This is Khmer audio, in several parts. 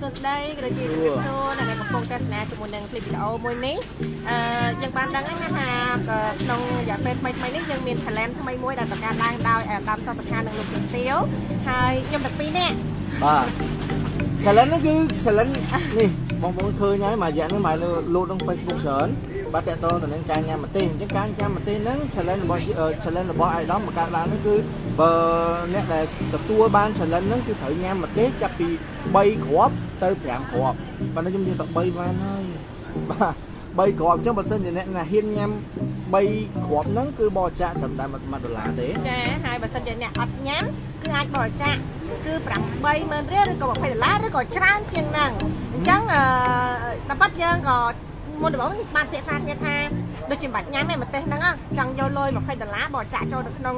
សួស្តីក៏ដូចជាជំរាបសួរអ្នកដែលកំពុងទស្សនាជាមួយនឹងคลิปវីដេអូមួយនេះអឺយើងបានដឹងហើយណាថាក្នុងរយៈពេលថ្មីៗនេះយើងមាន challenge ថ្មីមួយដែលបង្កើតឡើងដោយអាដាមសុខសុខានិងលោកជំទាវហើយខ្ញុំទាំងពីរនាក់បាទ challenge ហ្នឹងគឺ challenge នេះបងប្អូនឃើញហើយមួយរយៈហ្នឹងមកលោតក្នុង Facebook ច្រើន បាទតើតទៅនឹងការញ៉ាំម្ទេសអញ្ចឹងការញ៉ាំម្ទេសហ្នឹង challenge របស់ challenge របស់ idol បង្កើតឡើងហ្នឹងគឺបើអ្នកដែលទទួលបាន challenge ហ្នឹងគឺត្រូវញ៉ាំម្ទេសចាប់ពី3គ្រាប់ទៅ5គ្រាប់ប៉ុន្តែខ្ញុំនិយាយតែ3បានហើយបាទ3គ្រាប់អញ្ចឹងបើសិនជាអ្នកណាហ៊ានញ៉ាំ3គ្រាប់ហ្នឹងគឺបរិច្ចាគត្រឹមតែ1ដុល្លារទេចាហើយបើសិនជាអ្នកអត់ញ៉ាំគឺអាចបរិច្ចាគគឺ80000រៀលឬក៏20ដុល្លារឬក៏ច្រើនជាងហ្នឹងអញ្ចឹងអឺតាមពិតយើងក៏ មុនដំបូងបានភាសាគ្នាថាដូចជាមិនបាច់ញ៉ាំទេម្ទេសហ្នឹងចង់យកលុយ20ដុល្លារបរិច្ចាគចូលទៅក្នុង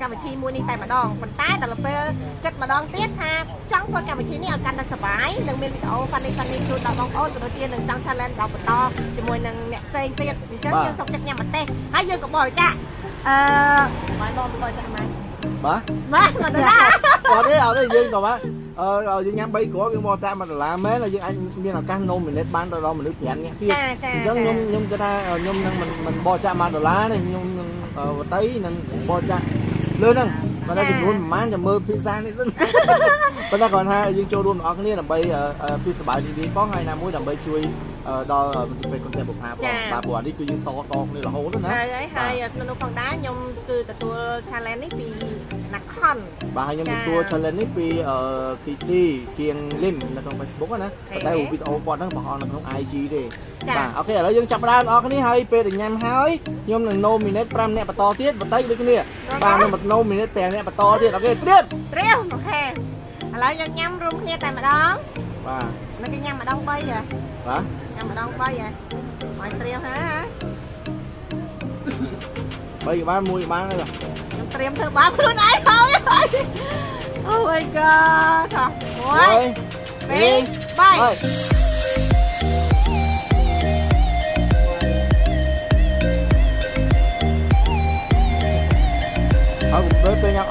កម្មវិធីមួយនេះតែម្ដងប៉ុន្តែដល់ពេលគិតម្ដងទៀតថាចង់ធ្វើកម្មវិធីនេះឲ្យកាន់តែសុបាយនិងមានវីដេអូ funny funny ជូនដល់បងប្អូនក៏ដូចជានឹងចង់ challenge ដល់បន្តជាមួយនឹងអ្នកផ្សេងទៀតអញ្ចឹងយើងសុខចិត្តញ៉ាំម្ទេសហើយយើងក៏បរិច្ចាគអឺបាយបងបរិច្ចាគម៉េចបាទបាទ1ដុល្លារអត់ទេអត់ទេយើងក៏បាទ អឺយើងញ៉ាំ3គ្រាប់យើងមកតាម1ដុល្លារមែនហើយយើងអាចមានឱកាស nominate បានទៅដល់មនុស្ស5នាក់ទៀតចាចាអញ្ចឹងខ្ញុំខ្ញុំគិតថាខ្ញុំនឹងមិនមិនបរិច្ចាគ1ដុល្លារទេខ្ញុំនឹងវតីនឹងបរិច្ចាគលើហ្នឹងប៉ុន្តែចំនួនប្រហែលចាំមើលភាសានេះសិនប៉ុន្តែគាត់ថាយើងចូលរួមទាំងអស់គ្នាដើម្បីពីសបាយរីករាយផងហើយណាមួយដើម្បីជួយ ដល់មន្ទីរពេទ្យគុណទេបុប្ផាផងបាទព្រោះអានេះគឺយើងតតគ្នារហូតណាហើយហើយក្នុងនោះផងដែរខ្ញុំគឺទទួល challenge នេះពីណាខនបាទហើយខ្ញុំទទួល challenge នេះពីទីទីគៀងលឹមនៅក្នុង Facebook ណាប៉ុន្តែវីដេអូគាត់ហ្នឹងបង្ហោះនៅក្នុង IG ទេបាទ OK ឥឡូវយើងចាប់ផ្ដើមបងប្អូនគ្នាហើយពេលដែលញ៉ាំហើយខ្ញុំនឹង nominate 5នាក់បន្តទៀតបន្តិចដូចគ្នាបាទនឹង nominate 5នាក់បន្តទៀត OK ត្រៀមត្រៀម OK ឥឡូវយើងញ៉ាំរួមគ្នាតែម្ដង បាទនៅគេញ៉ាំម្ដង3ហ៎បាទញ៉ាំម្ដង3ហ៎ឲ្យត្រៀមហើយហ៎3ក្បាលមួយក្បាលហើយខ្ញុំត្រៀមធ្វើបាបខ្លួនឯងហើយអូ my god ថោះ1 2 3ហើយពេលពេលញ៉ាំ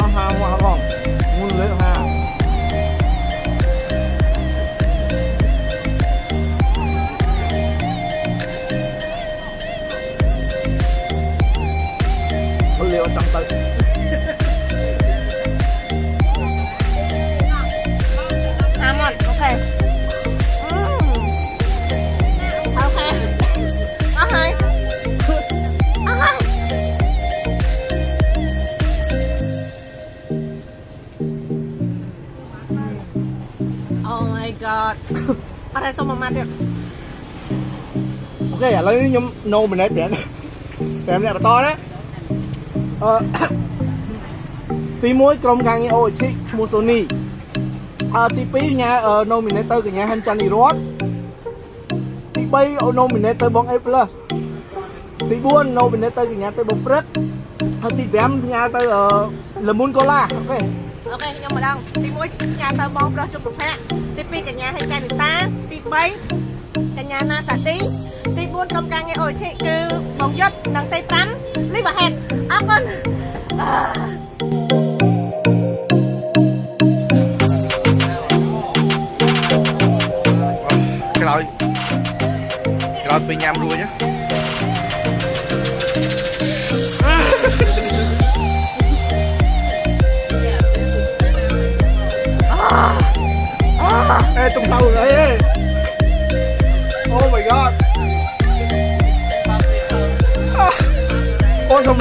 អត់ឲ្យសុំមួយម៉ាត់ទៀតអូខេឥឡូវនេះខ្ញុំ nominate 5 5អ្នកបន្តណាអឺទី1ក្រុមការងារ OH ឈ្មោះ Sony អឺទី2ញ៉ា nominate ទៅកញ្ញាហាន់ច័ន្ទនិរតទី3 nominate ទៅបង A+ ទី4 nominate ទៅកញ្ញាទៅបងព្រឹកហើយទី5ញ៉ាទៅលមុនកូឡាអូខេអូខេខ្ញុំម្ដងទី1ញ៉ាទៅបងប្រុសជុំប្រភ័ក្រ ទី2កញ្ញាហេកានីតាទី3កញ្ញាណាតាទីទី4ក្រុមការងារអូឆេគឺបងយុទ្ធនិងទី5លីវ៉ាហេតអរគុណក្រោយក្រោយពេលញ៉ាំរួចណា អេទំទៅអី Oh my god អូនខ្ញុំ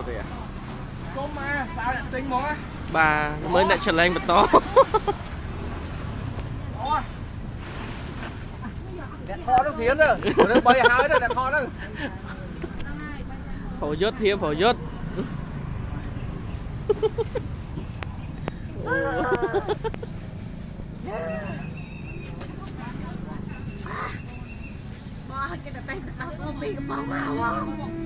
មកទេគុំអាសាវអ្នកទិញមកបាទមើលអ្នកឆ្លែងបន្តអូអ្នកខនោះព្រៀនទៅលើបីហើយទៅអ្នកខនោះប្រយុទ្ធព្រៀនប្រយុទ្ធអូមកគេទៅតែតោះពីកំបងមក